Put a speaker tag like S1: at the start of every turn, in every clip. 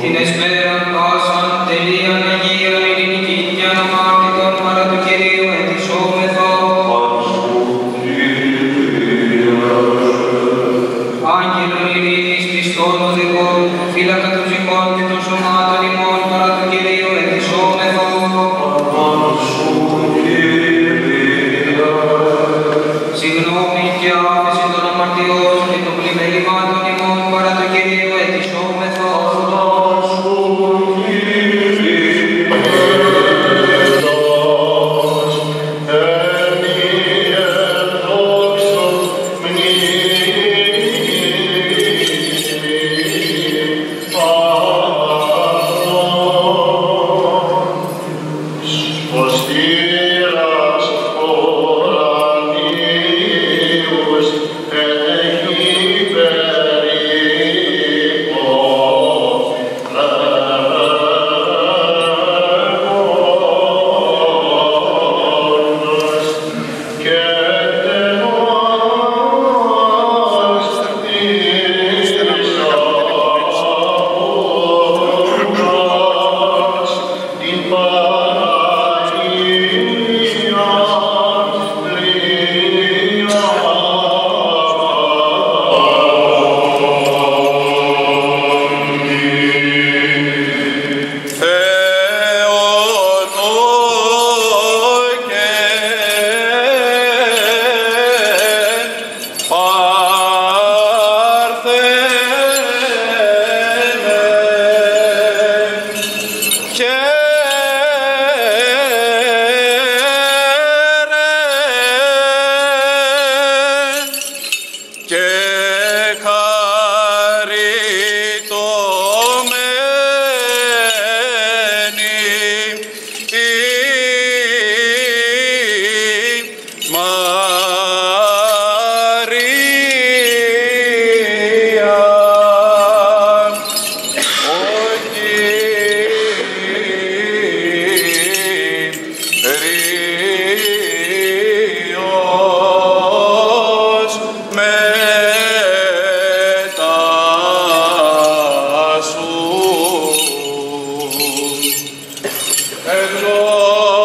S1: την εσπέραν and Lord.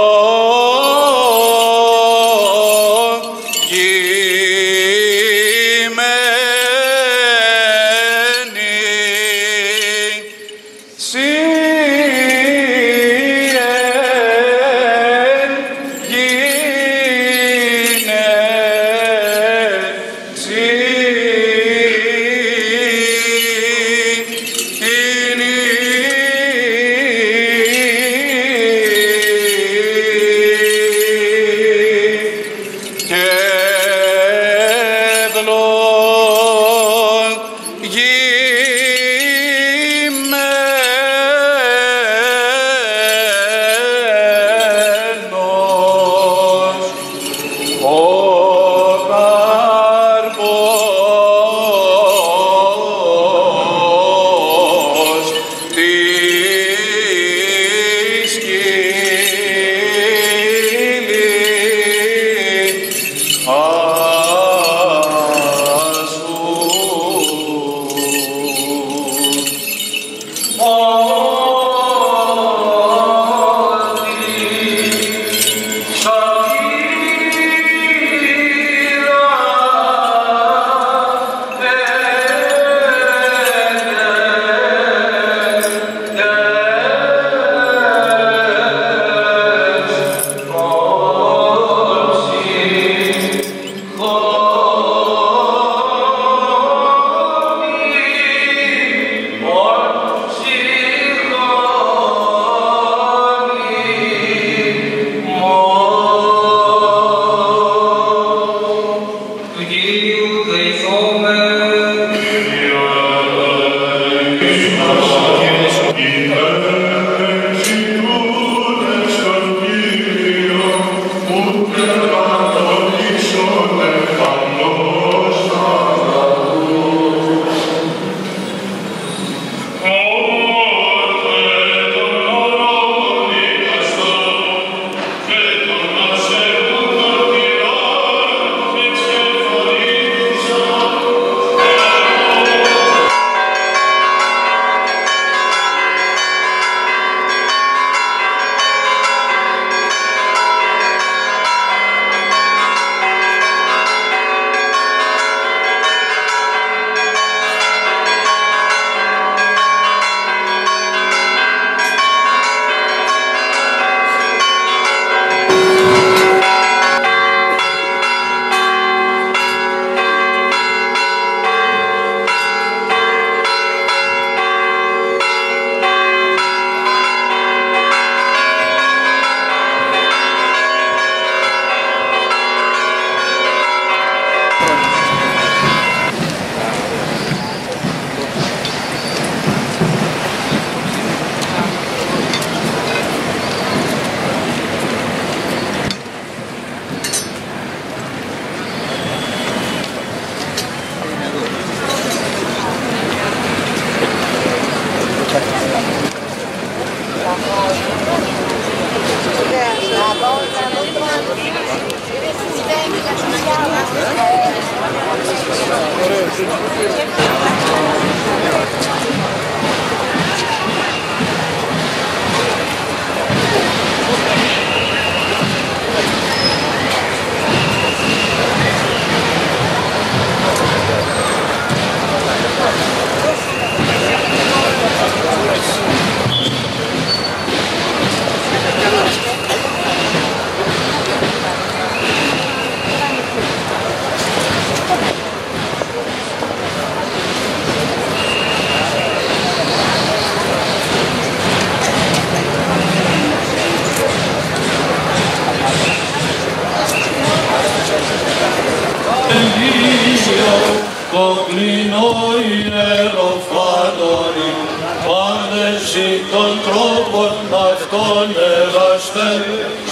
S1: the Lord.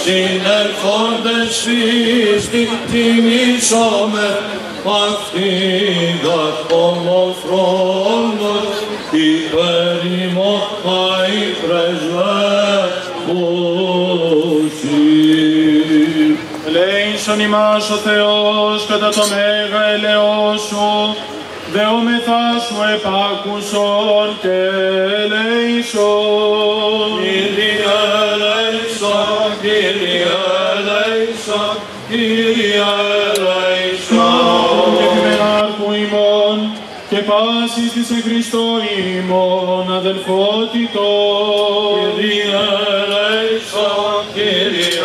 S1: Συνερχόντες εις την τιμήσομε, αυτήν καθόμοφρόνος, υπέρ ημών αη πρεσβεύουσι.
S2: Ελέησον ημάς ο Θεός κατά το μέγα ελαιός σου, δεόμεθά σου επάκουσον και ελέησον.
S1: Kyrie
S2: Και επιμενάρχου ημών και πάσης της εν Χριστώ ημών αδελφότητος.
S1: Kyrie eleison, Kyrie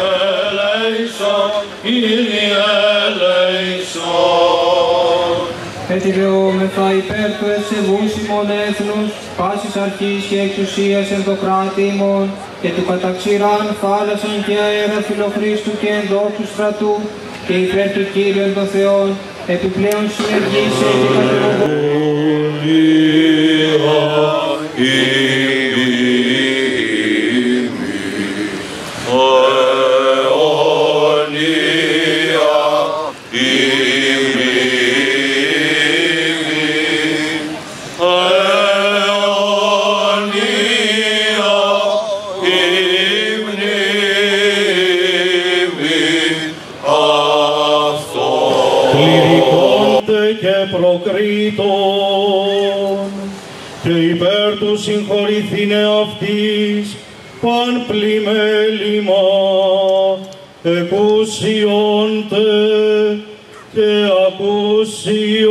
S1: eleison, Kyrie eleison.
S3: Ετιδεόμεθα υπέρ του ευσεβούς ημών έθνους, πάσης αρχής και εξουσίας εν το κράτη ημών, και του καταξηράν θάλασσαν και αέρα φιλοχρήστου και ενδόξου στρατού, και υπέρ του Κύριου εν των Θεών, επιπλέον συνεργήσε και κατηγορούν.
S1: Προκρίτων και υπέρ του συγχωρηθήνε αυτής παν πλημέλημα εκούσιόντε και ακούσιον.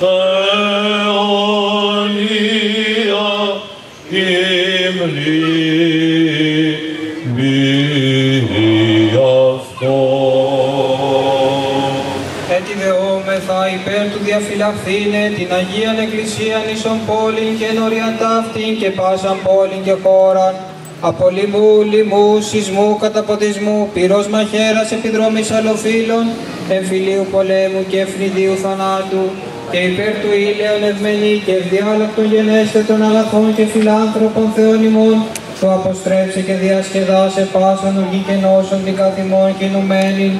S1: Αιώνια η μνήμη αυτών.
S3: Ετιδεόμεθα υπέρ του διαφυλαχθήνε την Αγίαν Εκκλησίαν ίσον πόλην και νορία ταύτην και πάσαν πόλην και χώραν, από λοιμού, λοιμού, σεισμού, καταποντισμού, πυρός μαχαίρας, επιδρόμης αλλοφύλων, εμφυλίου πολέμου και ευνηδίου θανάτου, και υπέρ του ήλαιον ευμενή και ευδιάλακτον γενέστε των αγαθών και φιλάνθρωπων Θεών ημών, το αποστρέψε και διασκεδάσε πάσαν οργή και νόσων την καθημών κινουμένην,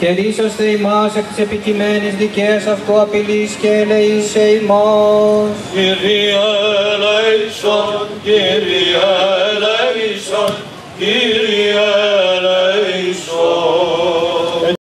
S3: και ρίσαστε ημάς εκ της επικειμένης δικαίας αυτού απειλής και ελεήσε ημάς.
S1: Kyrie eleison, Kyrie eleison, Kyrie